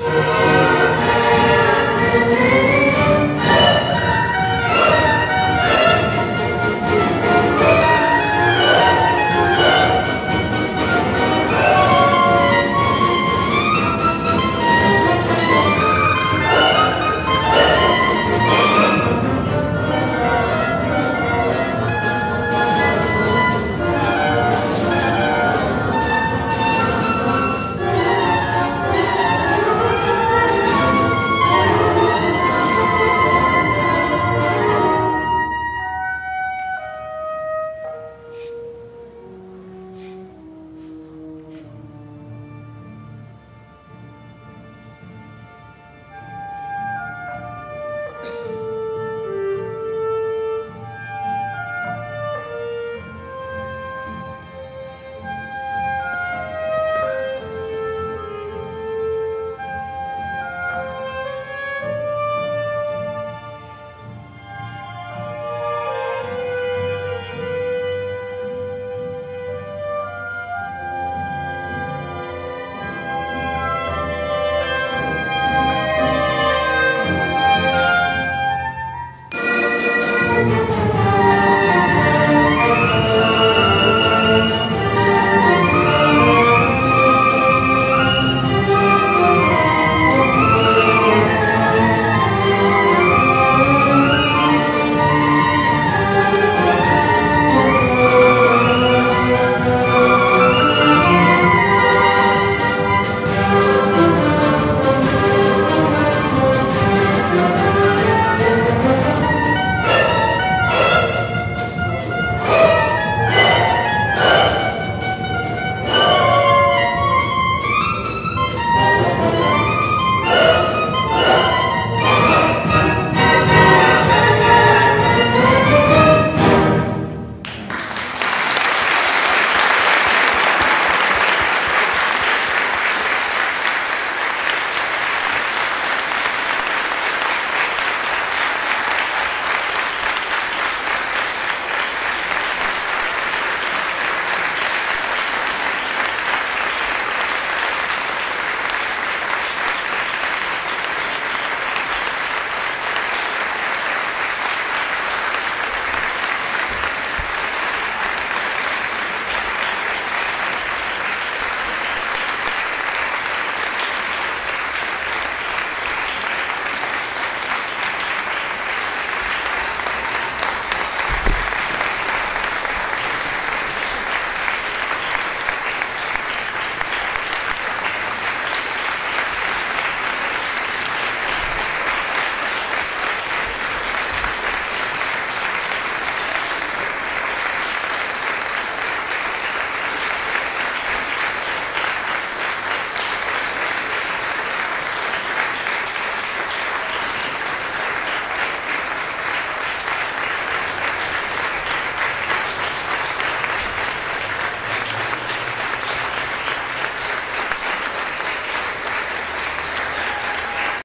Yes.